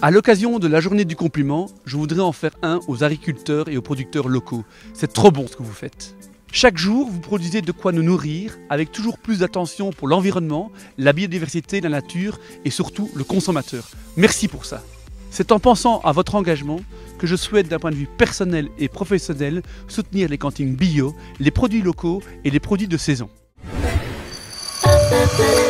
À l'occasion de la journée du compliment, je voudrais en faire un aux agriculteurs et aux producteurs locaux. C'est trop bon ce que vous faites. Chaque jour, vous produisez de quoi nous nourrir, avec toujours plus d'attention pour l'environnement, la biodiversité, la nature et surtout le consommateur. Merci pour ça. C'est en pensant à votre engagement que je souhaite d'un point de vue personnel et professionnel soutenir les cantines bio, les produits locaux et les produits de saison. Música